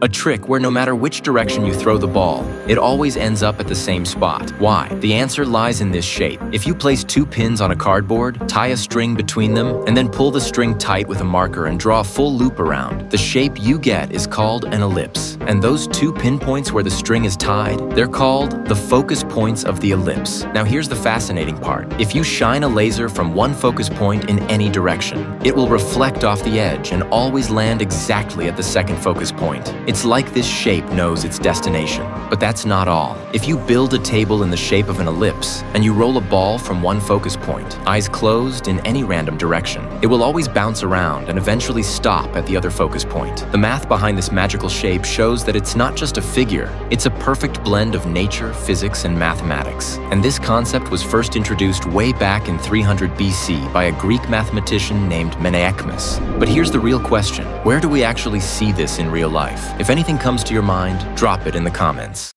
A trick where no matter which direction you throw the ball, it always ends up at the same spot. Why? The answer lies in this shape. If you place two pins on a cardboard, tie a string between them, and then pull the string tight with a marker and draw a full loop around, the shape you get is called an ellipse. And those two pinpoints where the string is tied, they're called the focus points of the ellipse. Now here's the fascinating part. If you shine a laser from one focus point in any direction, it will reflect off the edge and always land exactly at the second focus point. It's like this shape knows its destination. But that's not all. If you build a table in the shape of an ellipse, and you roll a ball from one focus point, eyes closed in any random direction, it will always bounce around and eventually stop at the other focus point. The math behind this magical shape shows that it's not just a figure, it's a perfect blend of nature, physics, and mathematics. And this concept was first introduced way back in 300 BC by a Greek mathematician named Menaechmus. But here's the real question. Where do we actually see this in real life? If anything comes to your mind, drop it in the comments.